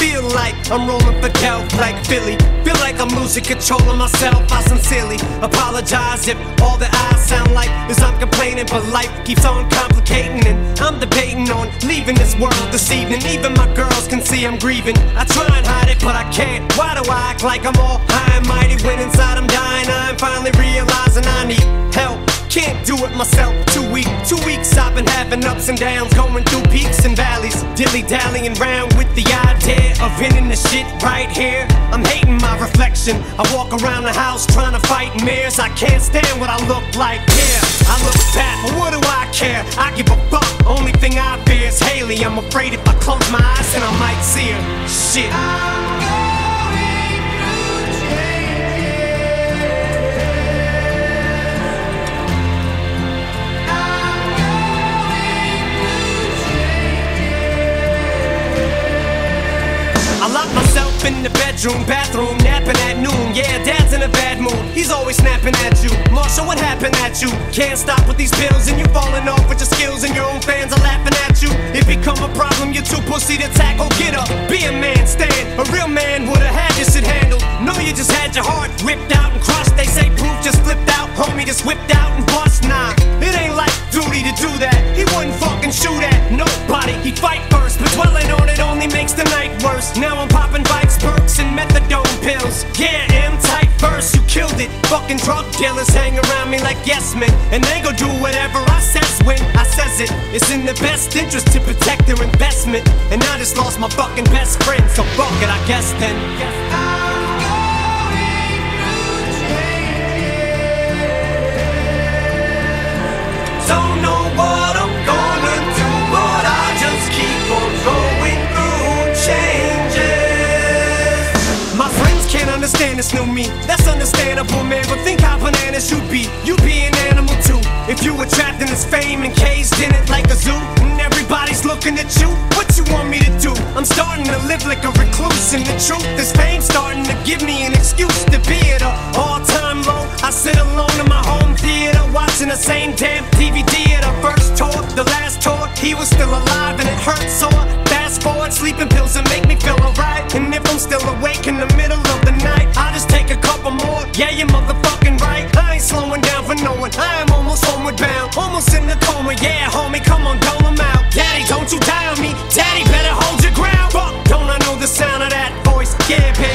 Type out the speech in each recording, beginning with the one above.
feel like I'm rolling for kelp like Philly. Feel like I'm losing control of myself I sincerely apologize if all that I sound like is I'm complaining But life keeps on complicating and I'm debating on leaving this world this evening. Even my girls can see I'm grieving. I try and hide it but I can't. Why do I act like I'm all high and mighty When inside I'm dying? I'm finally realizing I need help can't do it myself, too weak. Two weeks I've been having ups and downs, going through peaks and valleys. Dilly dallying round with the idea of ending the shit right here. I'm hating my reflection. I walk around the house trying to fight mirrors. I can't stand what I look like. Yeah, I look fat, but what do I care? I give a fuck. Only thing I fear is Hailie. I'm afraid if I close my eyes, then I might see her. Shit. I myself in the bedroom, bathroom, napping at noon. Yeah, dad's in a bad mood. He's always snapping at you. Marshall, what happened at you? Can't stop with these pills and you're falling off with your skills and your own fans are laughing at you. It become a problem, you're too pussy to tackle. Get up, be a man, stand. A real man would've had this shit handled. No, you just had your heart ripped out and crushed. They say Proof just flipped out. Homie just whipped out and bust. Nah, it ain't like Doody to do that. He wouldn't fucking shoot at nobody. He'd fight first, but dwelling on it only makes the night worse. Now I'm popping Vikes, perks, and methadone pills. Yeah, M tight verse, you killed it. Fucking drug dealers hang around me like yes men, and they go do whatever I says when I says it. It's in the best interest to protect their investment, and I just lost my fucking best friend, so fuck it, I guess then. Don't me. That's understandable, man. But think how bananas you'd be. You'd be an animal too. If you were trapped in this fame and caged in it like a zoo, and everybody's looking at you, what you want me to do? I'm starting to live like a recluse, and the truth is fame starting to give me an excuse to be at a all-time low. I sit alone in my home theater, watching the same damn DVD at our first tour, the last tour. He was still alive, and it hurt sore. Fast forward, sleeping pills that make me feel alright. And if I'm still awake in the middle slowing down for no one. I am almost homeward bound, almost in the coma. Yeah, homie, come on, dole 'em out. Daddy, don't you die on me. Daddy, better hold your ground. Fuck, don't I know the sound of that voice? Yeah, baby,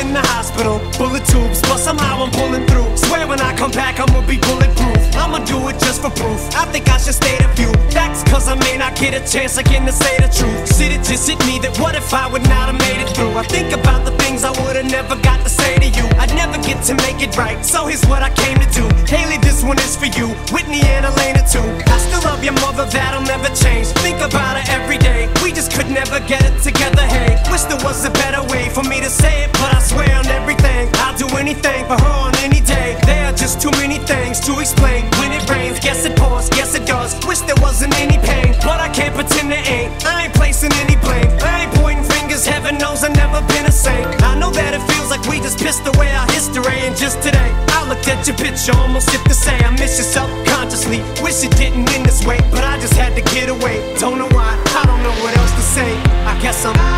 in the hospital, bullet tubes, but somehow I'm pulling through. Swear when I come back, I'ma be bulletproof. I'ma do it just for proof. I think I should state a few facts, cause I may not get a chance again to say the truth. Shit, it just hit me that what if I would not have made it through? I think about the things I would've never got to say to you. I'd never get to make it right, so here's what I came to do. Hailie, this one is for you. Whitney and Alaina too. I still love your mother, that'll never change. Think about her every day. We just could never get it together, hey. Wish there was a anything for her on any day. There are just too many things to explain. When it rains, guess it pours, yes it does. Wish there wasn't any pain, but I can't pretend there ain't. I ain't placing any blame. I ain't pointing fingers, heaven knows I've never been a saint. I know that it feels like we just pissed away our history, and just today, I looked at your picture, almost hit to say I miss you subconsciously. Wish it didn't end this way, but I just had to get away. Don't know why, I don't know what else to say. I guess I'm.